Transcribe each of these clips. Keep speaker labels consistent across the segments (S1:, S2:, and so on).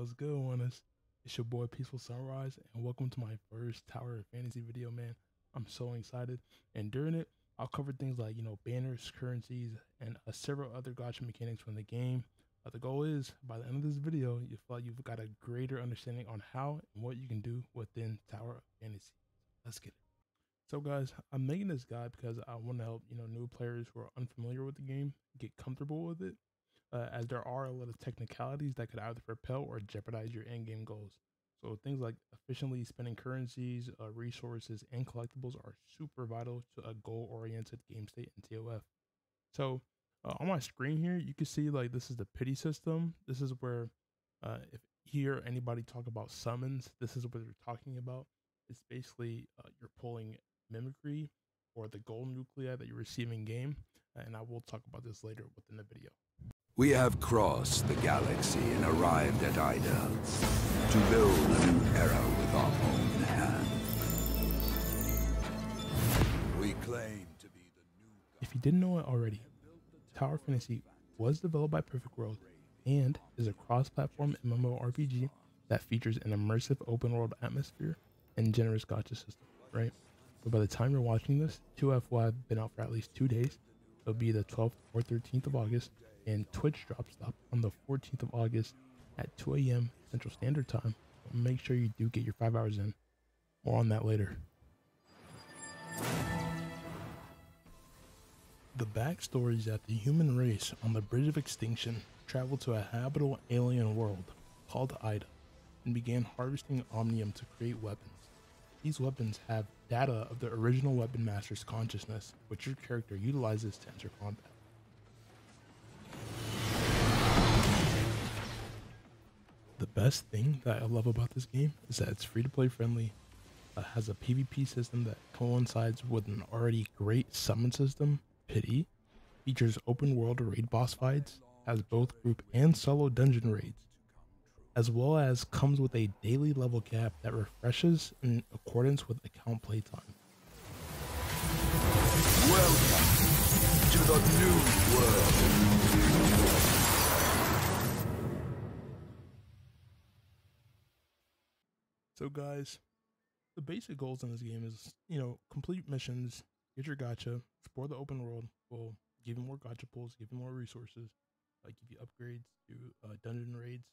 S1: What's good on us? It's your boy Peaceful Sunrise, and welcome to my first Tower Fantasy video, man. I'm so excited. And during it, I'll cover things like, you know, banners, currencies, and uh, several other gacha mechanics from the game. But the goal is, by the end of this video, you feel like you've got a greater understanding on how and what you can do within Tower Fantasy. Let's get it. So guys, I'm making this guide because I want to help, you know, new players who are unfamiliar with the game get comfortable with it uh, as there are a lot of technicalities that could either propel or jeopardize your end game goals. So things like efficiently spending currencies, uh, resources, and collectibles are super vital to a goal-oriented game state in TOF. So uh, on my screen here, you can see like this is the pity system. This is where uh, if hear anybody talk about summons, this is what they're talking about. It's basically uh, you're pulling mimicry or the gold nuclei that you receive in game, and I will talk about this later within the video.
S2: We have crossed the galaxy and arrived at Aida to build a new era with our own hand. We claim to be the new.
S1: If you didn't know it already, Tower Fantasy was developed by Perfect World and is a cross-platform MMORPG that features an immersive open-world atmosphere and generous gacha system, right? But by the time you're watching this, TOF will have been out for at least two days. It'll be the 12th or 13th of August, and Twitch drops up on the 14th of August at 2 a.m. Central Standard Time. Make sure you do get your five hours in. More on that later. The backstory is that the human race on the Bridge of Extinction traveled to a habitable alien world called Aida and began harvesting Omnium to create weapons. These weapons have data of the original weapon master's consciousness, which your character utilizes to enter combat. The best thing that I love about this game is that it's free to play friendly, uh, has a PvP system that coincides with an already great summon system, Pity, features open world raid boss fights, has both group and solo dungeon raids, as well as comes with a daily level cap that refreshes in accordance with account playtime.
S2: Welcome to the new world.
S1: So guys, the basic goals in this game is, you know, complete missions, get your gacha, explore the open world, will give you more gacha pulls, give you more resources, uh, give you upgrades, do uh, dungeon raids,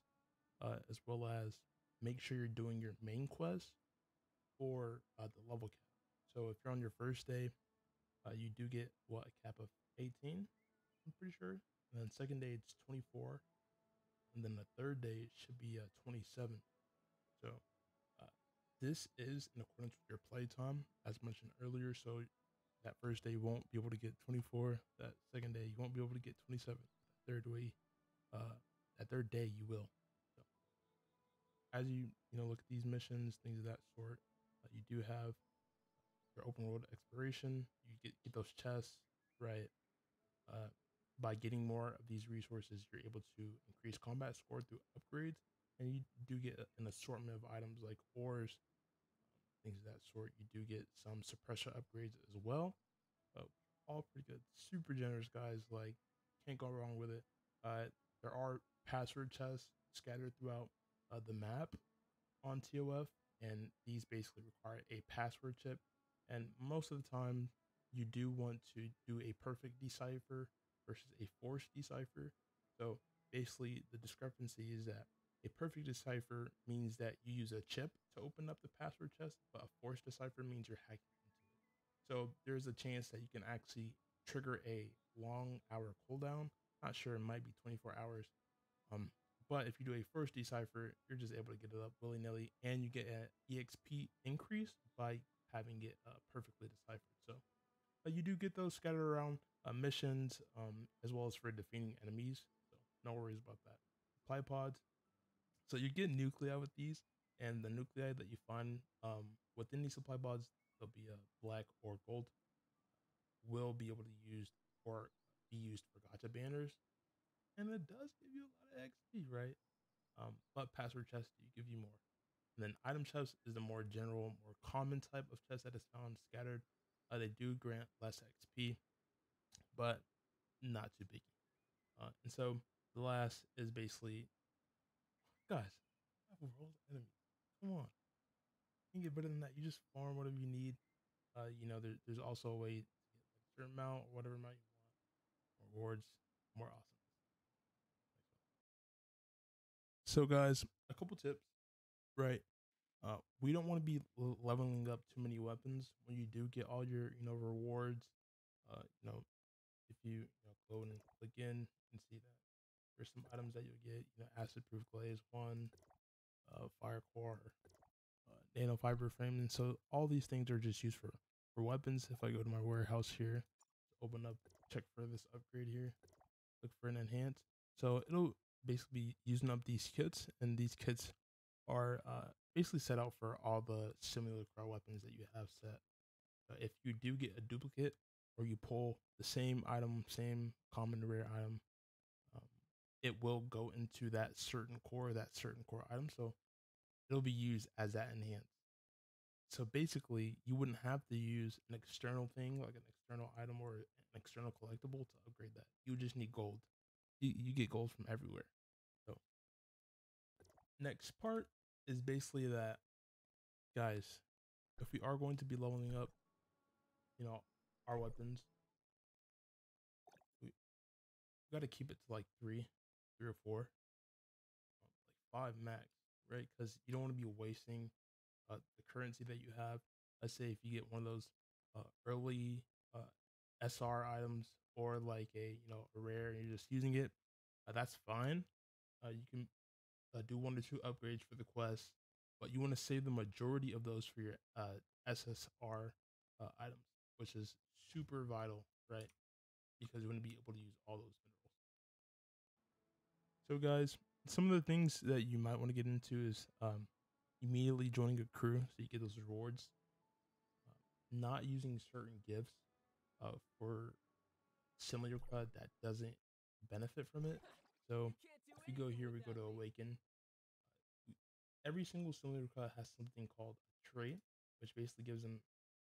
S1: uh, as well as make sure you're doing your main quest for uh, the level cap. So if you're on your first day, uh, you do get what a cap of 18, I'm pretty sure. And then second day it's 24, and then the third day it should be uh, 27. So this is in accordance with your playtime, as mentioned earlier. So that first day you won't be able to get 24. That second day you won't be able to get 27. That third way, uh, that third day you will. So as you you know look at these missions, things of that sort, uh, you do have your open world exploration. You get get those chests right. Uh, by getting more of these resources, you're able to increase combat score through upgrades and you do get an assortment of items like ores, things of that sort. You do get some suppressor upgrades as well. Uh, all pretty good, super generous guys. Like can't go wrong with it. Uh, there are password chests scattered throughout uh, the map on TOF, and these basically require a password chip. And most of the time, you do want to do a perfect decipher versus a forced decipher. So basically, the discrepancy is that a perfect decipher means that you use a chip to open up the password chest, but a forced decipher means you're hacking into it. So there's a chance that you can actually trigger a long hour cooldown. Not sure, it might be 24 hours. Um, but if you do a first decipher, you're just able to get it up willy nilly, and you get an EXP increase by having it uh, perfectly deciphered. So uh, you do get those scattered around uh, missions, um, as well as for defeating enemies. So no worries about that. Supply pods, so you get nuclei with these, and the nuclei that you find um, within these supply pods, they'll be a black or gold, will be able to use or be used for gacha banners, and it does give you a lot of XP, right? Um, but password chests do give you more. And then item chests is the more general, more common type of chest that is found scattered. Uh, they do grant less XP, but not too big. Uh, and so the last is basically guys, Come on. You can get better than that. You just farm whatever you need. Uh, you know, there, there's also a way to get like a certain amount or whatever amount you want. Rewards, more awesome. So, guys, a couple tips. Right. Uh, we don't want to be leveling up too many weapons when you do get all your, you know, rewards. Uh, you know, if you, you know, go and click in and see that there's some items that you'll get, you know, acid proof glaze one, uh, fire core, uh, nano fiber frame, and so all these things are just used for for weapons. If I go to my warehouse here, open up, check for this upgrade here, look for an enhance. So it'll basically be using up these kits, and these kits are uh, basically set out for all the similar car weapons that you have set. Uh, if you do get a duplicate or you pull the same item, same common rare item, it will go into that certain core, that certain core item. So it'll be used as that enhance. So basically, you wouldn't have to use an external thing like an external item or an external collectible to upgrade that. You just need gold. You, you get gold from everywhere. So next part is basically that, guys. If we are going to be leveling up, you know, our weapons, we got to keep it to like three, three or four, um, like five max, right? Because you don't want to be wasting uh, the currency that you have. Let's say if you get one of those uh, early uh, SR items or like a you know a rare and you're just using it, uh, that's fine. Uh, you can uh, do one or two upgrades for the quest, but you want to save the majority of those for your SSR items, which is super vital, right? Because you want to be able to use all those minerals. So, guys, some of the things that you might want to get into is um, immediately joining a crew so you get those rewards. Uh, not using certain gifts uh, for simulacra that doesn't benefit from it. So if we go here, we go to awaken. Uh, every single simulacra has something called a trait, which basically gives them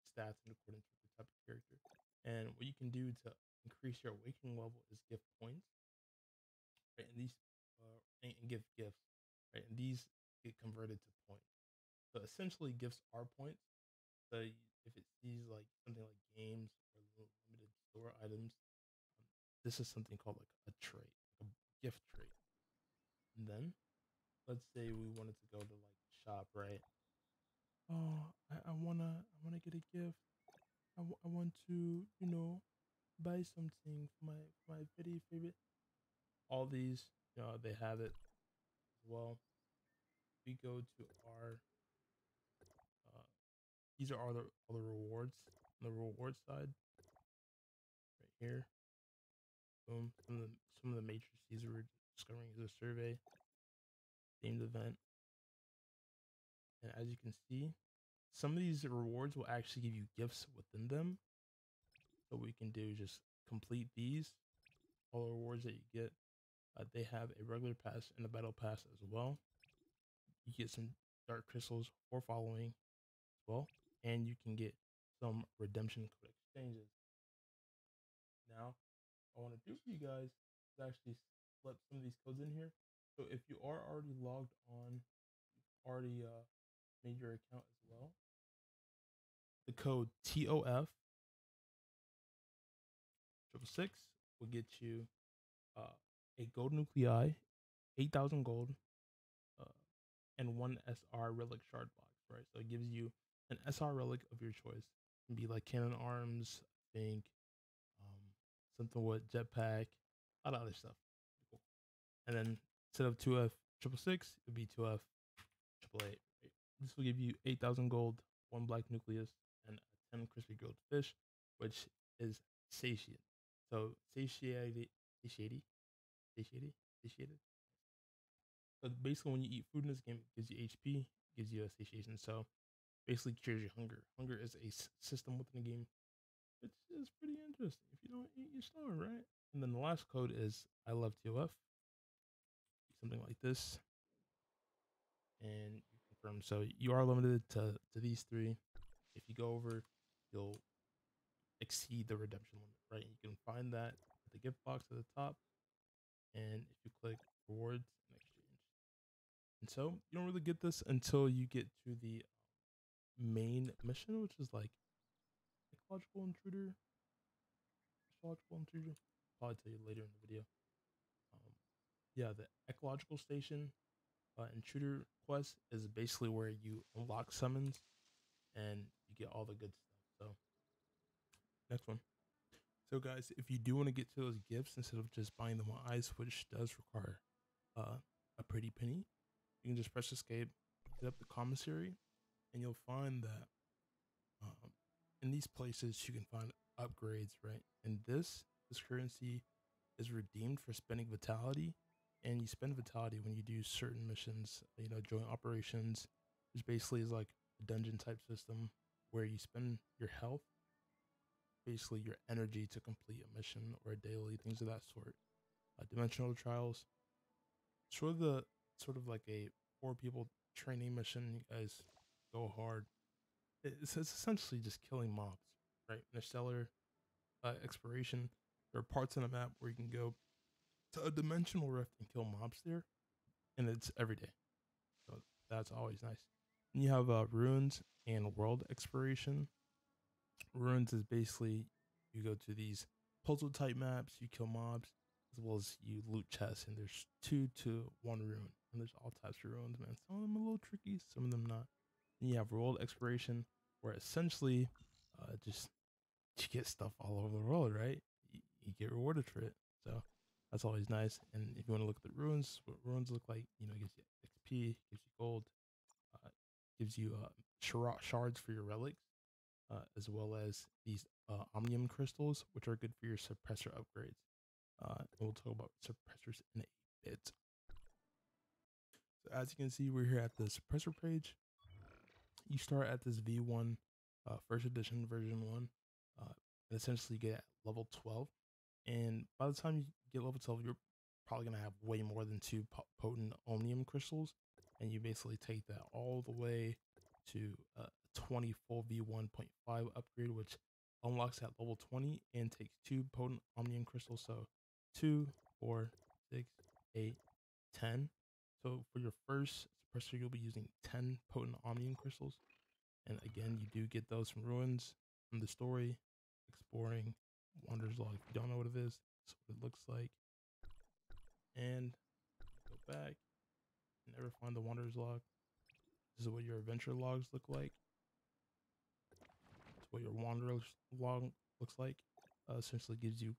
S1: stats in accordance with the type of character. And what you can do to increase your awakening level is give points. Right, and these uh, and, and give gifts. Right, and these get converted to points. So essentially, gifts are points. So if it sees like something like games or limited store items, um, this is something called like a trait, like a gift trait. And then, let's say we wanted to go to like shop, right? Oh, I, I wanna I wanna get a gift. I, w- I want to you know buy something for my my very favorite. All these, know, they have it well. We go to our uh, these are all the all the rewards the reward side. Right here. Boom some of the some of the matrices we're discovering is a survey. Themed event. And as you can see some of these rewards will actually give you gifts within them. So what we can do is just complete these all the rewards that you get uh, they have a regular pass and a battle pass as well you get some dark crystals or following as well, and you can get some redemption code exchanges. Now, I want to do for you guys is actually slip some of these codes in here. So if you are already logged on, already uh, made your account as well. The code TOF triple six will get you a gold nuclei, eight thousand gold, and one SR relic shard box, right? So it gives you an SR relic of your choice. It can be like cannon arms, I think, um, something with jetpack, a lot of other stuff. Cool. And then instead of TOF triple six, it'd be TOF triple eight. This will give you 8,000 gold, one black nucleus, and 10 crispy grilled fish, which is satiate. So satiety, satiety, satiety, satiated, but basically, when you eat food in this game, it gives you HP, gives you a satiation. So basically cures your hunger. Hunger is a s- system within the game, which is pretty interesting. If you don't eat, you starve, right? And then the last code is I love TOF. Something like this. And you confirm. So you are limited to, to these three. If you go over, you'll exceed the redemption limit, right? You can find that at the gift box at the top. And if you click rewards, And exchange. And so you don't really get this until you get to the main mission, which is like ecological intruder. Ecological intruder. I'll probably tell you later in the video. Um, yeah, the ecological station uh, intruder quest is basically where you unlock summons and you get all the good stuff. So, next one. So, guys, if you do want to get to those gifts instead of just buying them on ice, which does require uh, a pretty penny, you can just press escape, hit up the commissary, and you'll find that um, in these places you can find upgrades, right? And this this currency is redeemed for spending vitality, and you spend vitality when you do certain missions. You know, joint operations, which basically is like a dungeon type system where you spend your health, basically your energy to complete a mission or a daily, things of that sort. Uh, dimensional trials, sort of the sort of like a four people training mission. You guys go hard. It's, it's essentially just killing mobs, right? Interstellar uh, exploration. There are parts on the map where you can go to a dimensional rift and kill mobs there, and it's every day. So that's always nice. And you have uh, ruins and world exploration. Ruins is basically you go to these puzzle type maps, you kill mobs, as well as you loot chests, and there's two to one ruin, and there's all types of ruins, man. Some of them a little tricky, some of them not. And you have world exploration, where essentially, uh, just you get stuff all over the world, right? You, you get rewarded for it, so that's always nice. And if you want to look at the ruins, what ruins look like, you know, it gives you XP, gives you gold, uh, gives you uh, shards for your relics, uh, as well as these uh, omnium crystals, which are good for your suppressor upgrades. Uh, we'll talk about suppressors in a bit. So as you can see, we're here at the suppressor page. You start at this V1 uh, first edition version one, uh, and essentially get level 12. And by the time you get level 12, you're probably gonna have way more than two potent omnium crystals, and you basically take that all the way to uh, 20 full V1.5 upgrade, which unlocks at level 20 and takes two potent omnium crystals. So two, four, six, eight, ten. So for your first suppressor, you'll be using 10 potent omnium crystals. And again, you do get those from ruins from the story, exploring Wanderer's Log. If you don't know what it is, that's what it looks like. And go back, never find the Wanderer's Log. This is what your adventure logs look like. What your Wanderer's Log looks like. Uh, essentially gives you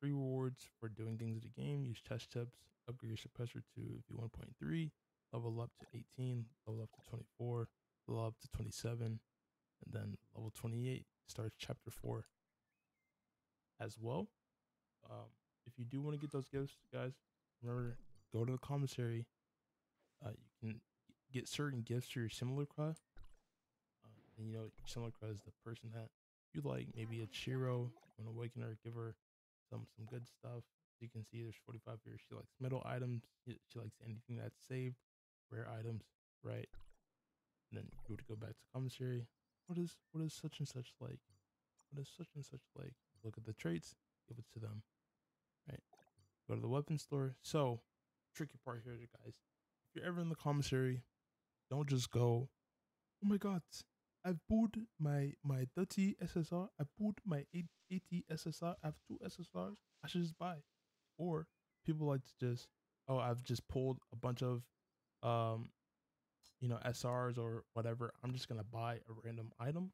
S1: free rewards for doing things in the game. Use chest tips, upgrade your suppressor to V1.3, level up to 18, level up to 24, level up to 27, and then level 28 starts chapter 4 as well. Um, if you do want to get those gifts, guys, remember go to the commissary. Uh, you can get certain gifts for your similar Uh, and you know, Simulacra is the person that you like. Maybe it's Shiro, an awakener, give her some some good stuff. You can see there's 45 here. She likes metal items. She, she likes anything that's saved, rare items, right? And then you would go back to commissary. What is what is such and such like? What is such and such like? Look at the traits, give it to them, right? Go to the weapon store. So, tricky part here, guys. If you're ever in the commissary, don't just go, "Oh my God, I've pulled my my 30 SSR. I pulled my 80 SSR. I have two SSRs. I should just buy. Or people like to just, oh, I've just pulled a bunch of, um, you know, SRs or whatever. I'm just gonna buy a random item.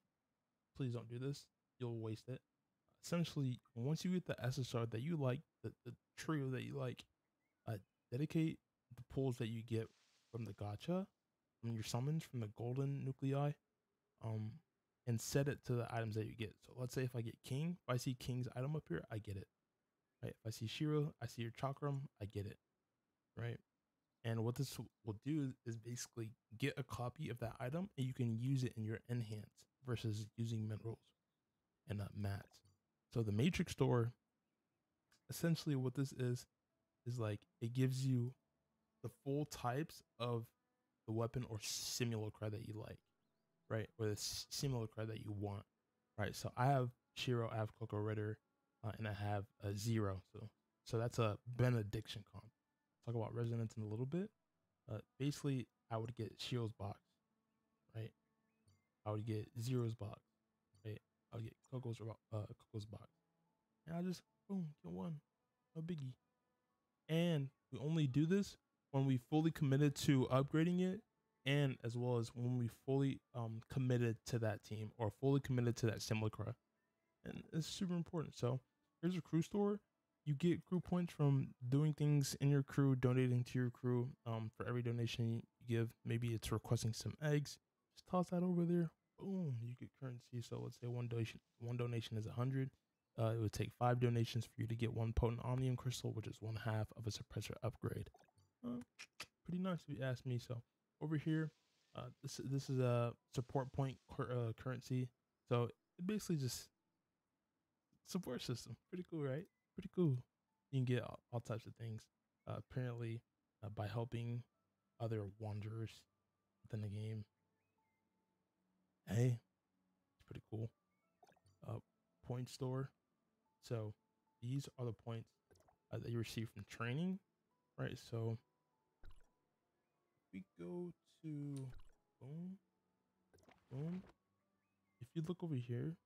S1: Please don't do this. You'll waste it. Essentially, once you get the SSR that you like, the, the trio that you like, uh, dedicate the pulls that you get from the gacha, from your summons, from the golden nuclei, um, and set it to the items that you get. So let's say if I get King, if I see King's item up here, I get it. Right? If I see Shiro, I see your Chakram, I get it. Right? And what this will do is basically get a copy of that item and you can use it in your enhance versus using minerals and uh, mats. So the Matrix store, essentially what this is, is like it gives you the full types of the weapon or simulacra that you like right? Or the card that you want, right? So I have Shiro, I have Cocoritter, uh, and I have a Zero. So so that's a benediction comp. Talk about resonance in a little bit. uh, basically I would get Shiro's box, right? I would get Zero's box, right? I would get Coco's uh Coco's box, and I just boom get one, no biggie. And we only do this when we fully committed to upgrading it, and as well as when we fully um committed to that team or fully committed to that simulacra, and it's super important. So here's a crew store you get crew points from doing things in your crew, donating to your crew. Um, for every donation you give, maybe it's requesting some eggs. Just toss that over there. Boom, you get currency. So let's say one donation, one donation is a hundred. Uh, it would take five donations for you to get one potent omnium crystal, which is one half of a suppressor upgrade. Uh, pretty nice if you ask me. So over here, uh, this this is a support point uh, currency. So it basically just support system. Pretty cool, right? pretty cool. You can get all, all types of things. Uh, apparently, uh, by helping other wanderers within the game. Hey, it's pretty cool. Uh, point store. So these are the points uh, that you receive from training, right? So we go to boom, boom. If you look over here,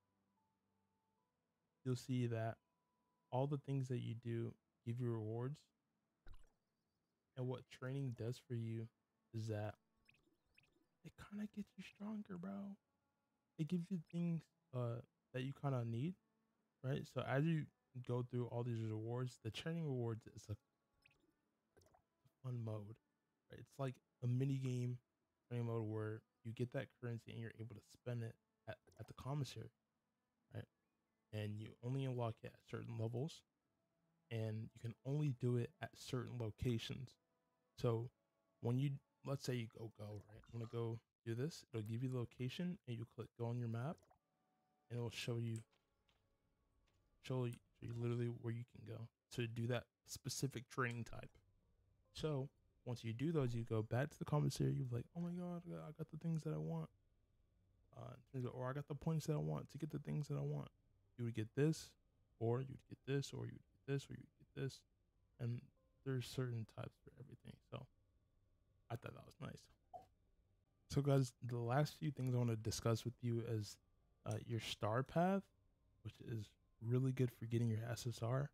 S1: you'll see that all the things that you do give you rewards. And what training does for you is that it kind of gets you stronger, bro. It gives you things uh that you kind of need, right? So as you go through all these rewards, the training rewards is a fun mode, right? It's like a mini game training mode where you get that currency and you're able to spend it at, at the commissary right? and you only unlock it at certain levels and you can only do it at certain locations. So when you let's say you go go right, I'm gonna go do this. It'll give you the location, and you click go on your map, and it will show you show you, show you literally where you can go to do that specific training type. So once you do those, you go back to the commissary. You're like, oh my god, I got, I got the things that I want. Uh, or I got the points that I want to get the things that I want you would get this, or you would get this, or you would get this, or you would get this, and there's certain types for everything. So I thought that was nice. So guys, the last few things I want to discuss with you is uh, your star path, which is really good for getting your SSR,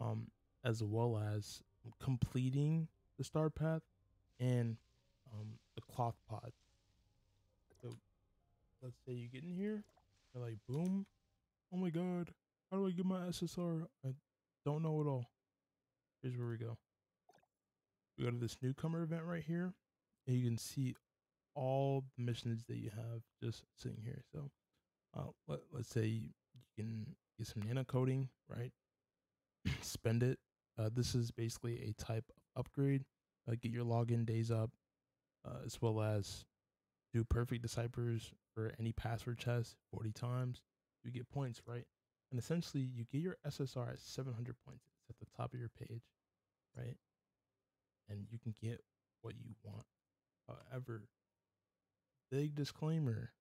S1: um, as well as completing the star path and um, the Clotho pod. So let's say you get in here, you're like boom, Oh my god. How do I get my SSR? I don't know at all. Here's where we go. We go to this newcomer event right here. And you can see all the missions that you have just sitting here. So uh, let, let's say you, can get some nano coating, right? Spend it. Uh, this is basically a type of upgrade. Uh, get your login days up, uh, as well as do perfect deciphers for any password test 40 times you get points, right? And essentially, you get your SSR at 700 points. It's at the top of your page, right? And you can get what you want. However, big disclaimer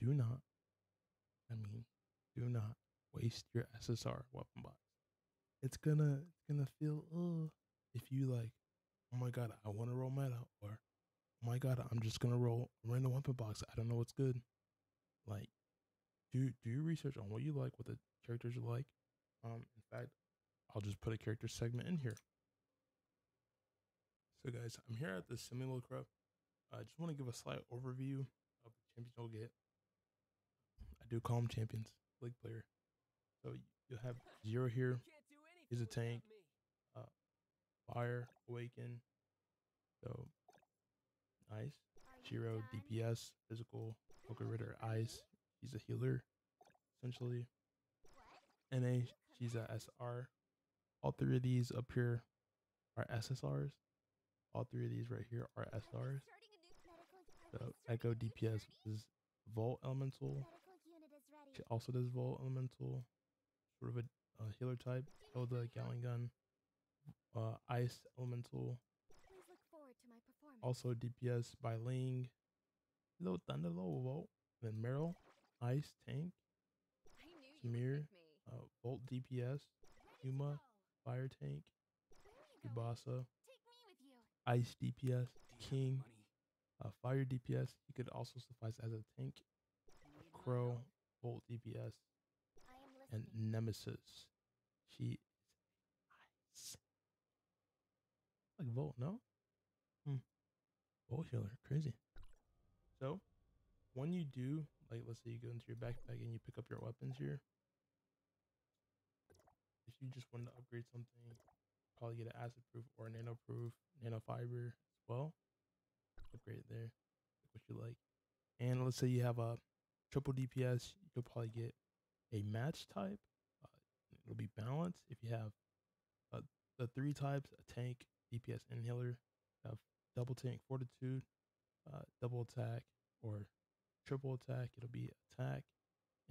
S1: do not, I mean, do not waste your SSR weapon box. It's gonna, it's gonna feel, uh, if you like, oh my god, I want to roll meta, or oh my god, I'm just gonna roll random weapon box. I don't know what's good. Like, do do your research on what you like, what the characters you like. Um, in fact, I'll just put a character segment in here. So, guys, I'm here at the simulacra. I just want to give a slight overview of the champions you'll get. I do call them champions, league player. So you'll have zero here. He's a tank. Fire, awaken. So nice. Shiro, DPS, physical, Cocoritter, ice, She's a healer, essentially. NA, she's a SR. All three of these up here are SSRs. All three of these right here are SRs. So Echo DPS is Volt Elemental. She also does Volt Elemental, sort of a, a healer type. Hilda Gatling Gun, uh, Ice Elemental. Also DPS Bai Ling. Little Thunder, Low Volt. Then Meryl, Ice Tank, Samir, uh, Volt DPS, Huma, Fire Tank, Tsubasa, ice DPS, king, uh, fire DPS. He could also suffice as a tank, crow, volt DPS, and nemesis. She is ice. Like Volt, no? Hmm. Volt healer, crazy. So, when you do, like, let's say you go into your backpack and you pick up your weapons here. If you just want to upgrade something, probably get an acid proof or a nano proof, nano fiber as well. Upgrade there, pick what you like. And let's say you have a triple DPS, you'll probably get a match type. Uh, it'll be balanced. If you have uh, the three types, a tank, DPS, healer, have double tank, fortitude, uh, double attack, or triple attack, it'll be attack.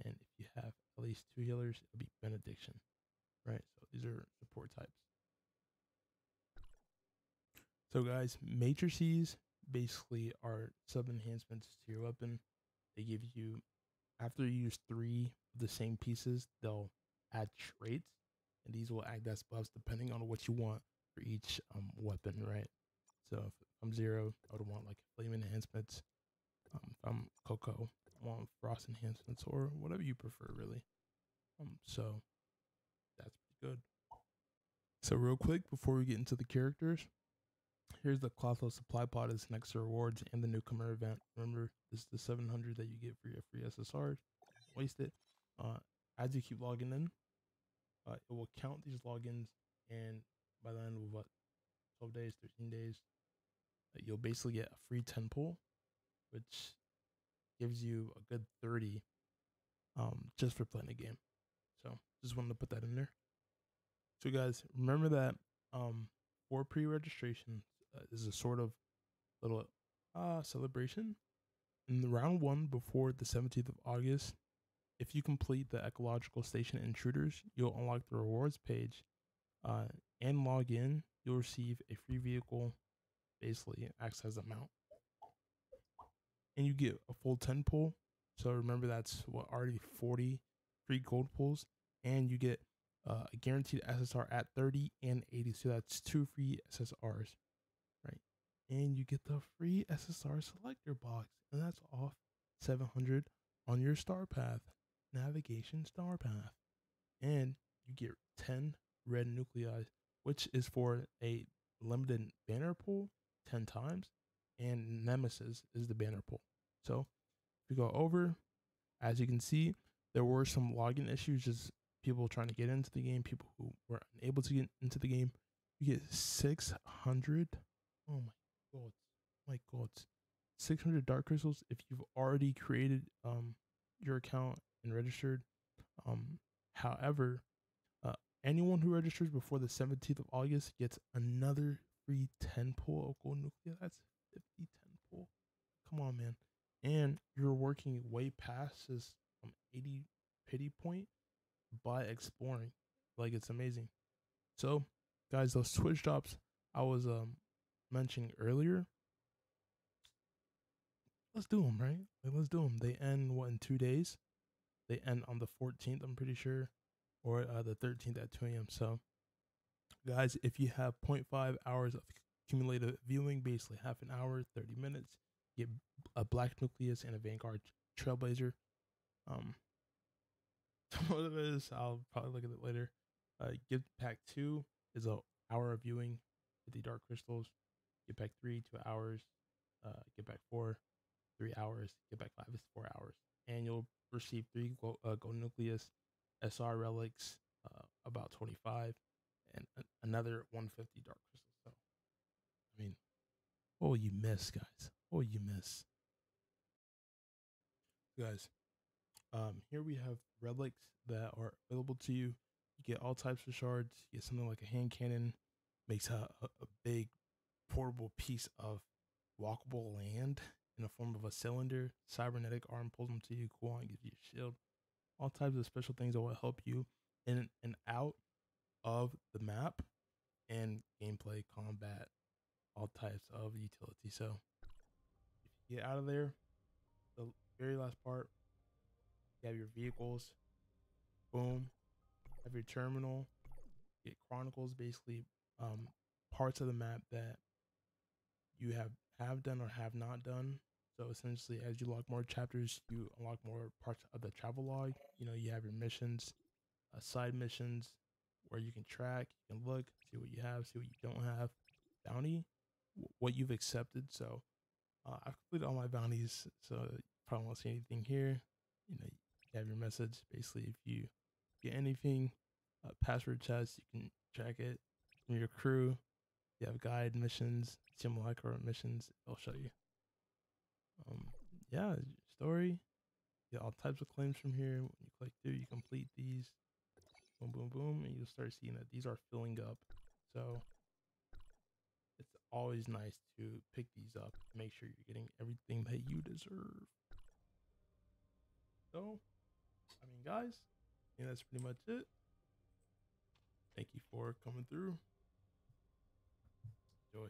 S1: And if you have at least two healers, it'll be benediction. Right? So these are support types. So guys, matrices basically are sub enhancements to your weapon. They give you after you use three of the same pieces, they'll add traits, and these will act as buffs depending on what you want for each um, weapon, right? So if I'm zero, I would want like flame enhancements. Um, if I'm Coco, I want frost enhancements or whatever you prefer, really. Um, so that's good. So real quick before we get into the characters, here's the Clotho supply pod is next to rewards and the newcomer event. Remember, this is the 700 that you get for your free SSRs. Waste it. Uh, as you keep logging in, uh, it will count these logins, and by the end of what 12 days, 13 days, uh, you'll basically get a free 10 pull, which gives you a good 30 um, just for playing the game. So just wanted to put that in there. So guys, remember that um, for pre-registration uh, is a sort of little uh, celebration. In the round one before the 17th of August, if you complete the ecological station intruders, you'll unlock the rewards page uh, and log in. You'll receive a free vehicle, basically acts as a mount, and you get a full 10 pull. So remember that's what already 40 free gold pulls, and you get uh, a guaranteed SSR at 30 and 80. So that's two free SSRs, right? And you get the free SSR selector box, and that's off 700 on your star path, navigation star path. And you get 10 red nuclei, which is for a limited banner pull 10 times, and Nemesis is the banner pull. So if you go over, as you can see, there were some login issues, just people trying to get into the game, people who were unable to get into the game. You get 600. Oh my god. My god. 600 dark crystals if you've already created um your account and registered. Um however, anyone who registers before the 17th of August gets another free 10 pull of gold nuclei. That's 50 10 pull. Come on, man. And you're working way past this um, 80 pity point by exploring. Like it's amazing. So, guys, those Twitch drops I was um mentioning earlier, let's do them, right? Like, let's do them. They end what in two days? They end on the 14th, I'm pretty sure, or uh, the 13th at 2 a.m. So, guys, if you have 0.5 hours of cumulative viewing, basically half an hour, 30 minutes, get a Black Nucleus and a Vanguard Trailblazer. Um, what it is, I'll probably look at it later. Uh, Get Pack 2 is a hour of viewing with the Dark Crystals. Get Pack 3, 2 hours. Uh, Get Pack 4, three hours. Get back five is four hours, and you'll receive three gold, uh, gold nucleus, SR relics, uh, about twenty five, and a- another one fifty dark crystals. So, I mean, what will you miss, guys? What will you miss, guys? Um, here we have relics that are available to you. You get all types of shards. You get something like a hand cannon, makes a, a, big portable piece of walkable land in the form of a cylinder. Cybernetic arm pulls them to you. On gives you a shield. All types of special things that will help you in and out of the map and gameplay, combat, all types of utility. So if you get out of there, the very last part, you have your vehicles. Boom. Have your terminal. Get chronicles, basically um, parts of the map that you have have done or have not done. So essentially, as you unlock more chapters, you unlock more parts of the travel log. You know, you have your missions, uh, side missions, where you can track, you can look, see what you have, see what you don't have, bounty, what you've accepted. So uh, I've completed all my bounties, so you probably won't see anything here. You know, you have your message. Basically, if you get anything, uh, password test, you can track it from your crew. You have guide missions, simulacra missions. They'll show you. Um, yeah, story. Get all types of claims from here. When you click through, you complete these. Boom, boom, boom, and you'll start seeing that these are filling up. So it's always nice to pick these up. Make sure you're getting everything that you deserve. So, I mean, guys, I think that's pretty much it. Thank you for coming through. Enjoy.